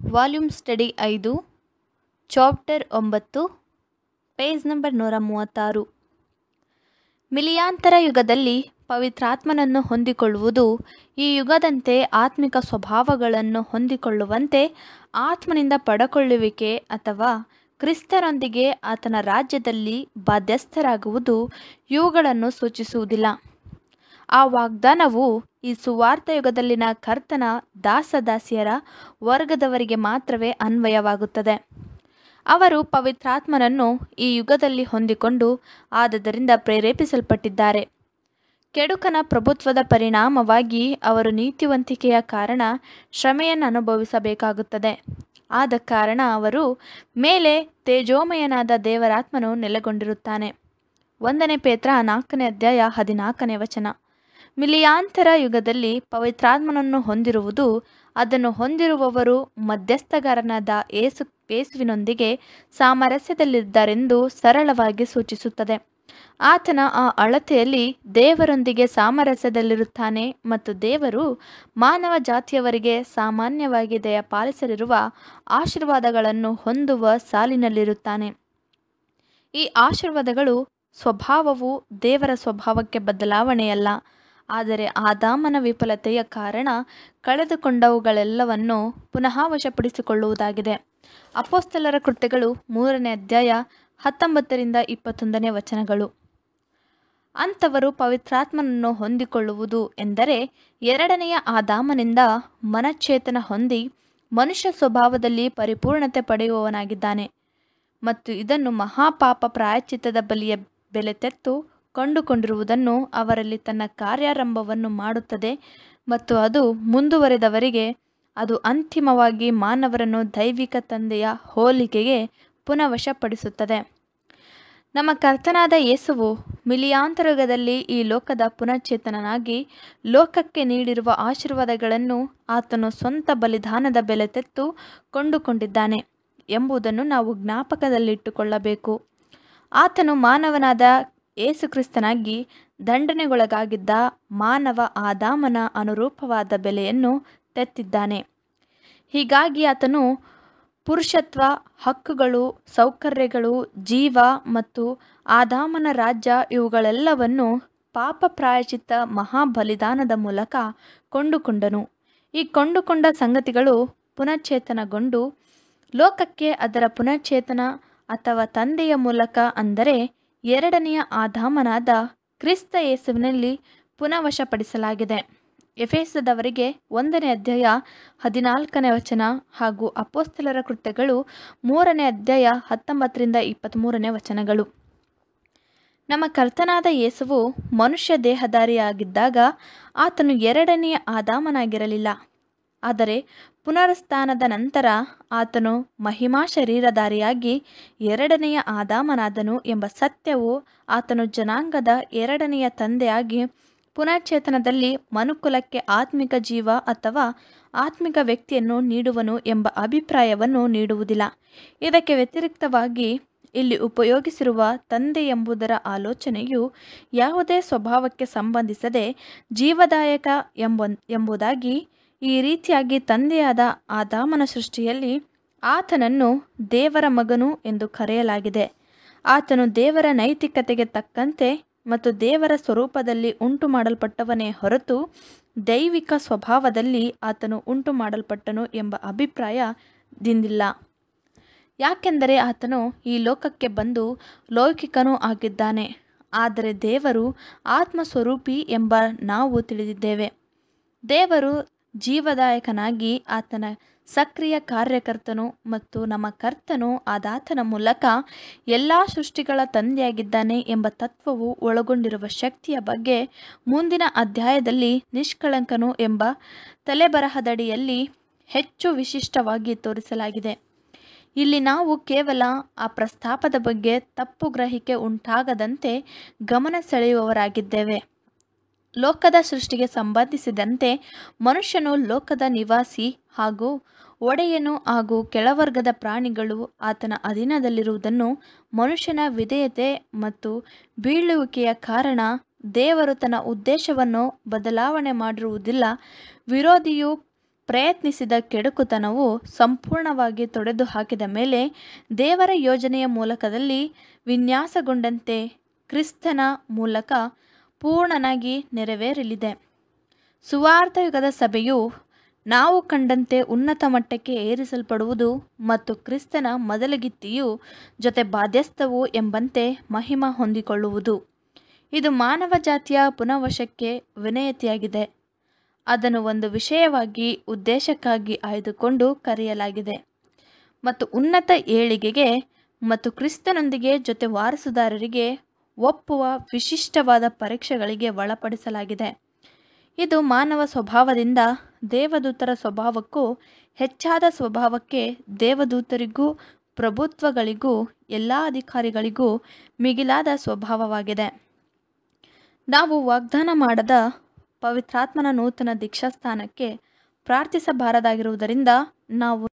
Volume study ಐದು, chapter ಒಂಬತ್ತು, page number ನೂರ ಮೂವತ್ತಾರು. ಮಿಲಿಯಾಂತರ ಯುಗದಲ್ಲಿ ಪವಿತ್ರಾತ್ಮನನ್ನು ಹೊಂದಿಕೊಳ್ಳುವುದು ಈ ಯುಗದಂತೆ ಆತ್ಮಿಕ ಸ್ವಭಾವಗಳನ್ನು ಹೊಂದಿಕೊಳ್ಳುವಂತೆ ಆತ್ಮನಿಂದ ಪಡಕೊಳ್ಳುವಿಕೆ ಅಥವಾ ಕ್ರಿಸ್ತರೊಂದಿಗೆ ಆತನ ರಾಜ್ಯದಲ್ಲಿ ಬಾಧ್ಯಸ್ಥರಾಗುವುದು ಇವುಗಳನ್ನು ಸೂಚಿಸುವುದಿಲ್ಲ. ಆ ವಾಗ್ದಾನವು ಈ ಸುವಾರ್ತ ಯುಗದಲ್ಲಿನ ಕರ್ತನ ದಾಸದಾಸಿಯರ ವರ್ಗದವರಿಗೆ ಮಾತ್ರವೇ ಅನ್ವಯವಾಗುತ್ತದೆ. ಅವರು ಪವಿತ್ರಾತ್ಮನನ್ನು ಈ ಯುಗದಲ್ಲಿ ಹೊಂದಿಕೊಂಡು ಆದದರಿಂದ ಪ್ರೇರೇಪಿಸಲ್ಪಟ್ಟಿದ್ದಾರೆ. ಕೆಡುಕನ ಪ್ರಭುತ್ವದ ಪರಿಣಾಮವಾಗಿ ಅವರು ನೀತಿವಂತಿಕೆಯ ಕಾರಣ ಶ್ರಮೆಯನ್ನು ಅನುಭವಿಸಬೇಕಾಗುತ್ತದೆ. ಆದ ಕಾರಣ ಅವರು ಮೇಲೆ ತೇಜೋಮಯನಾದ ದೇವರಾತ್ಮನು ನೆಲೆಗೊಂಡಿರುತ್ತಾನೆ. ಒಂದನೇ ಪೇತ್ರ ನಾಲ್ಕನೇ ಅಧ್ಯಾಯ ಹದಿನಾಲ್ಕನೇ ವಚನ. ಮಿಲಿಯಾಂತರ ಯುಗದಲ್ಲಿ ಪವಿತ್ರಾತ್ಮನನ್ನು ಹೊಂದಿರುವುದು, ಅದನ್ನು ಹೊಂದಿರುವವರು ಮಧ್ಯಸ್ಥಗಾರನಾದ ಏಸು ಪೇಸುವಿನೊಂದಿಗೆ ಸಾಮರಸ್ಯದಲ್ಲಿದ್ದಾರೆಂದು ಸರಳವಾಗಿ ಸೂಚಿಸುತ್ತದೆ. ಆತನ ಆ ಅಳತೆಯಲ್ಲಿ ದೇವರೊಂದಿಗೆ ಸಾಮರಸ್ಯದಲ್ಲಿರುತ್ತಾನೆ ಮತ್ತು ದೇವರು ಮಾನವ ಜಾತಿಯವರಿಗೆ ಸಾಮಾನ್ಯವಾಗಿ ದಯ ಪಾಲಿಸಲಿರುವ ಆಶೀರ್ವಾದಗಳನ್ನು ಹೊಂದುವ ಸಾಲಿನಲ್ಲಿರುತ್ತಾನೆ. ಈ ಆಶೀರ್ವಾದಗಳು ಸ್ವಭಾವವು ದೇವರ ಸ್ವಭಾವಕ್ಕೆ ಬದಲಾವಣೆಯಲ್ಲ. ಆದರೆ ಆದಾಮನ ವಿಫಲತೆಯ ಕಾರಣ ಕಳೆದುಕೊಂಡವುಗಳೆಲ್ಲವನ್ನು ಪುನಃ ವಶಪಡಿಸಿಕೊಳ್ಳುವುದಾಗಿದೆ. ಅಪೋಸ್ತಲರ ಕೃತ್ಯಗಳು ಮೂರನೇ ಅಧ್ಯಾಯ ಹತ್ತೊಂಬತ್ತರಿಂದ ಇಪ್ಪತ್ತೊಂದನೇ ವಚನಗಳು. ಅಂಥವರು ಪವಿತ್ರಾತ್ಮನನ್ನು ಹೊಂದಿಕೊಳ್ಳುವುದು ಎಂದರೆ ಎರಡನೆಯ ಆದಾಮನಿಂದ ಮನಚೇತನ ಹೊಂದಿ ಮನುಷ್ಯ ಸ್ವಭಾವದಲ್ಲಿ ಪರಿಪೂರ್ಣತೆ ಪಡೆಯುವವನಾಗಿದ್ದಾನೆ ಮತ್ತು ಇದನ್ನು ಮಹಾಪಾಪ ಪ್ರಾಯಶ್ಚಿತ್ತದ ಬಲಿಯ ಬೆಲೆ ತೆತ್ತು ಕಂಡುಕೊಂಡಿರುವುದನ್ನು ಅವರಲ್ಲಿ ತನ್ನ ಕಾರ್ಯಾರಂಭವನ್ನು ಮಾಡುತ್ತದೆ ಮತ್ತು ಅದು ಮುಂದುವರೆದವರಿಗೆ ಅದು ಅಂತಿಮವಾಗಿ ಮಾನವರನ್ನು ದೈವಿಕ ತಂದೆಯ ಹೋಲಿಕೆಗೆ ಪುನವಶಪಡಿಸುತ್ತದೆ. ನಮ್ಮ ಕರ್ತನಾದ ಯೇಸುವು ಮಿಲಿಯಾಂತರಗದಲ್ಲಿ ಈ ಲೋಕದ ಪುನಶ್ಚೇತನನಾಗಿ ಲೋಕಕ್ಕೆ ನೀಡಿರುವ ಆಶೀರ್ವಾದಗಳನ್ನು ಆತನು ಸ್ವಂತ ಬಲಿದಾನದ ಬೆಲೆ ತೆತ್ತು ಕೊಂಡುಕೊಂಡಿದ್ದಾನೆ ಎಂಬುದನ್ನು ನಾವು ಜ್ಞಾಪಕದಲ್ಲಿಟ್ಟುಕೊಳ್ಳಬೇಕು. ಆತನು ಮಾನವನಾದ ಏಸುಕ್ರಿಸ್ತನಾಗಿ ದಂಡನೆಗೊಳಗಾಗಿದ್ದ ಮಾನವ ಆದಾಮನ ಅನುರೂಪವಾದ ಬೆಲೆಯನ್ನು ತೆತ್ತಿದ್ದಾನೆ. ಹೀಗಾಗಿ ಆತನು ಪುರುಷತ್ವ, ಹಕ್ಕುಗಳು, ಸೌಕರ್ಯಗಳು, ಜೀವ ಮತ್ತು ಆದಾಮನ ರಾಜ್ಯ ಇವುಗಳೆಲ್ಲವನ್ನು ಪಾಪ ಪ್ರಾಯಚಿತ ಮಹಾಬಲಿದಾನದ ಮೂಲಕ ಕೊಂಡುಕೊಂಡನು. ಈ ಕೊಂಡುಕೊಂಡ ಸಂಗತಿಗಳು ಪುನಶ್ಚೇತನಗೊಂಡು ಲೋಕಕ್ಕೆ ಅದರ ಪುನಶ್ಚೇತನ ಅಥವಾ ತಂದೆಯ ಮೂಲಕ ಅಂದರೆ ಎರಡನೆಯ ಆದಾಮನಾದ ಕ್ರಿಸ್ತ ಯೇಸುವಿನಲ್ಲಿ ಪುನಃವಶಪಡಿಸಲಾಗಿದೆ. ಎಫೆಸದವರಿಗೆ ಒಂದನೇ ಅಧ್ಯಾಯ ಹದಿನಾಲ್ಕನೇ ವಚನ ಹಾಗೂ ಅಪೋಸ್ತಲರ ಕೃತ್ಯಗಳು ಮೂರನೇ ಅಧ್ಯಾಯ ಹತ್ತೊಂಬತ್ತರಿಂದ ಇಪ್ಪತ್ತ್ಮೂರನೇ ವಚನಗಳು. ನಮ್ಮ ಕರ್ತನಾದ ಯೇಸುವು ಮನುಷ್ಯ ದೇಹಧಾರಿಯಾಗಿದ್ದಾಗ ಆತನು ಎರಡನೆಯ ಆದಾಮನಾಗಿರಲಿಲ್ಲ. ಆದರೆ ಪುನರುತ್ಥಾನದ ನಂತರ ಆತನು ಮಹಿಮಾ ಶರೀರಧಾರಿಯಾಗಿ ಎರಡನೆಯ ಆದಾಮನಾದನು ಎಂಬ ಸತ್ಯವು ಆತನು ಜನಾಂಗದ ಎರಡನೆಯ ತಂದೆಯಾಗಿ ಪುನಶ್ಚೇತನದಲ್ಲಿ ಮನುಕುಲಕ್ಕೆ ಆತ್ಮಿಕ ಜೀವ ಅಥವಾ ಆತ್ಮಿಕ ವ್ಯಕ್ತಿಯನ್ನು ನೀಡುವನು ಎಂಬ ಅಭಿಪ್ರಾಯವನ್ನು ನೀಡುವುದಿಲ್ಲ. ಇದಕ್ಕೆ ವ್ಯತಿರಿಕ್ತವಾಗಿ ಇಲ್ಲಿ ಉಪಯೋಗಿಸಿರುವ ತಂದೆ ಎಂಬುದರ ಆಲೋಚನೆಯು ಯಾವುದೇ ಸ್ವಭಾವಕ್ಕೆ ಸಂಬಂಧಿಸದೆ ಜೀವದಾಯಕ ಎಂಬ, ಎಂಬುದಾಗಿ ಈ ರೀತಿಯಾಗಿ ತಂದೆಯಾದ ಆದಾಮನ ಸೃಷ್ಟಿಯಲ್ಲಿ ಆತನನ್ನು ದೇವರ ಮಗನು ಎಂದು ಕರೆಯಲಾಗಿದೆ. ಆತನು ದೇವರ ನೈತಿಕತೆಗೆ ತಕ್ಕಂತೆ ಮತ್ತು ದೇವರ ಸ್ವರೂಪದಲ್ಲಿ ಉಂಟು ಮಾಡಲ್ಪಟ್ಟವನೇ ಹೊರತು ದೈವಿಕ ಸ್ವಭಾವದಲ್ಲಿ ಆತನು ಉಂಟು ಮಾಡಲ್ಪಟ್ಟನು ಎಂಬ ಅಭಿಪ್ರಾಯದಿಂದಿಲ್ಲ ಯಾಕೆಂದರೆ ಆತನು ಈ ಲೋಕಕ್ಕೆ ಬಂದು ಲೌಕಿಕನೂ ಆಗಿದ್ದಾನೆ. ಆದರೆ ದೇವರು ಆತ್ಮಸ್ವರೂಪಿ ಎಂಬ ನಾವು ತಿಳಿದಿದ್ದೇವೆ. ದೇವರು ಜೀವದಾಯಕನಾಗಿ ಆತನ ಸಕ್ರಿಯ ಕಾರ್ಯಕರ್ತನು ಮತ್ತು ನಮ್ಮ ಕರ್ತನು ಆದಾತನ ಮೂಲಕ ಎಲ್ಲ ಸೃಷ್ಟಿಗಳ ತಂದೆಯಾಗಿದ್ದಾನೆ ಎಂಬ ತತ್ವವು ಒಳಗೊಂಡಿರುವ ಶಕ್ತಿಯ ಬಗ್ಗೆ ಮುಂದಿನ ಅಧ್ಯಾಯದಲ್ಲಿ ನಿಷ್ಕಳಂಕನು ಎಂಬ ತಲೆಬರಹದಡಿಯಲ್ಲಿ ಹೆಚ್ಚು ವಿಶಿಷ್ಟವಾಗಿ ತೋರಿಸಲಾಗಿದೆ. ಇಲ್ಲಿ ನಾವು ಕೇವಲ ಆ ಪ್ರಸ್ತಾಪದ ಬಗ್ಗೆ ತಪ್ಪು ಗ್ರಹಿಕೆ ಉಂಟಾಗದಂತೆ ಗಮನ ಸೆಳೆಯುವವರಾಗಿದ್ದೇವೆ. ಲೋಕದ ಸೃಷ್ಟಿಗೆ ಸಂಬಂಧಿಸಿದಂತೆ ಮನುಷ್ಯನು ಲೋಕದ ನಿವಾಸಿ ಹಾಗೂ ಒಡೆಯನು ಹಾಗೂ ಕೆಳವರ್ಗದ ಪ್ರಾಣಿಗಳು ಆತನ ಅಧೀನದಲ್ಲಿರುವುದನ್ನು ಮನುಷ್ಯನ ವಿಧೇಯತೆ ಮತ್ತು ಬೀಳುವಿಕೆಯ ಕಾರಣ ದೇವರು ತನ್ನ ಉದ್ದೇಶವನ್ನು ಬದಲಾವಣೆ ಮಾಡಿರುವುದಿಲ್ಲ. ವಿರೋಧಿಯು ಪ್ರಯತ್ನಿಸಿದ ಕೆಡುಕುತನವು ಸಂಪೂರ್ಣವಾಗಿ ತೊಡೆದು ಹಾಕಿದ ಮೇಲೆ ದೇವರ ಯೋಜನೆಯ ಮೂಲಕದಲ್ಲಿ ವಿನ್ಯಾಸಗೊಂಡಂತೆ ಕ್ರಿಸ್ತನ ಮೂಲಕ ಪೂರ್ಣನಾಗಿ ನೆರವೇರಲಿದೆ. ಸುವಾರ್ಥ ಯುಗದ ಸಭೆಯು ನಾವು ಕಂಡಂತೆ ಉನ್ನತ ಮಟ್ಟಕ್ಕೆ ಏರಿಸಲ್ಪಡುವುದು ಮತ್ತು ಕ್ರಿಸ್ತನ ಮೊದಲಗಿತ್ತಿಯು ಜೊತೆ ಬಾಧ್ಯಸ್ಥವು ಎಂಬಂತೆ ಮಹಿಮ ಹೊಂದಿಕೊಳ್ಳುವುದು. ಇದು ಮಾನವ ಜಾತಿಯ ಪುನವಶಕ್ಕೆ ವಿನಯತಿಯಾಗಿದೆ. ಅದನ್ನು ಒಂದು ವಿಷಯವಾಗಿ, ಉದ್ದೇಶಕ್ಕಾಗಿ ಆಯ್ದುಕೊಂಡು ಕರೆಯಲಾಗಿದೆ. ಮತ್ತು ಉನ್ನತ ಏಳಿಗೆಗೆ ಮತ್ತು ಕ್ರಿಸ್ತನೊಂದಿಗೆ ಜೊತೆ ವಾರಸುದಾರರಿಗೆ ಒಪ್ಪುವ ವಿಶಿಷ್ಟವಾದ ಪರೀಕ್ಷೆಗಳಿಗೆ ಒಳಪಡಿಸಲಾಗಿದೆ. ಇದು ಮಾನವ ಸ್ವಭಾವದಿಂದ ದೇವದೂತರ ಸ್ವಭಾವಕ್ಕೂ ಹೆಚ್ಚಾದ ಸ್ವಭಾವಕ್ಕೆ ದೇವದೂತರಿಗೂ, ಪ್ರಭುತ್ವಗಳಿಗೂ, ಎಲ್ಲ ಅಧಿಕಾರಿಗಳಿಗೂ ಮಿಗಿಲಾದ ಸ್ವಭಾವವಾಗಿದೆ. ನಾವು ವಾಗ್ದಾನ ಮಾಡದ ಪವಿತ್ರಾತ್ಮನ ನೂತನ ದೀಕ್ಷಾಸ್ಥಾನಕ್ಕೆ ಪ್ರಾರ್ಥಿಸಬಾರದಾಗಿರುವುದರಿಂದ ನಾವು